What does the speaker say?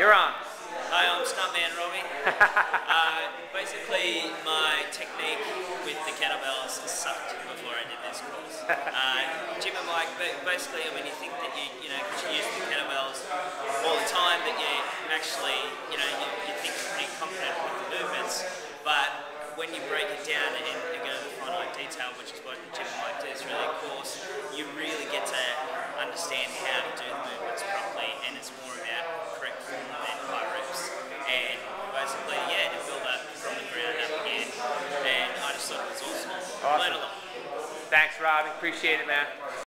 You're on. Hi, I'm Stuntman Robbie. uh, basically, my technique with the kettlebells sucked before I did this course. Uh, Jim and Mike, basically, I mean, you think that you, you know, you use the kettlebells all the time, that you actually, you know, you, you think you're pretty confident with the movements, but when you break it down and, and go to the finite detail, which is what Jim and Mike do, is really a course, you really get to understand how to do the awesome. Thanks, Robbie. Appreciate it, man.